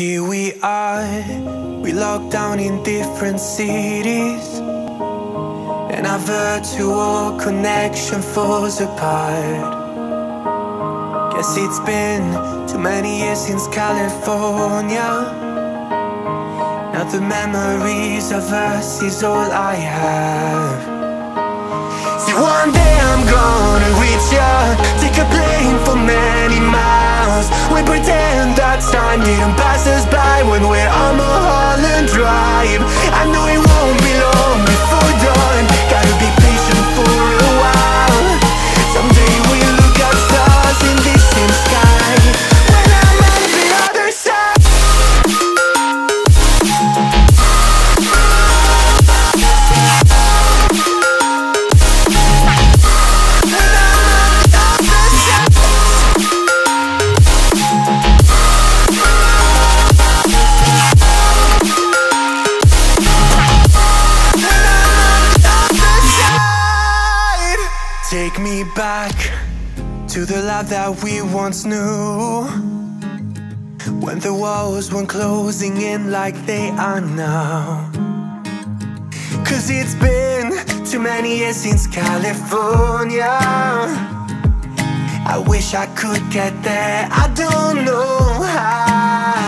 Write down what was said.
Here we are, we locked down in different cities, and our virtual connection falls apart. Guess it's been too many years since California. Now the memories of us is all I have. See, one day I'm gonna reach ya, time didn't pass us by when we're on Mulholland Drive. I know it Take me back to the life that we once knew. When the walls weren't closing in like they are now. Cause it's been too many years since California. I wish I could get there, I don't know how.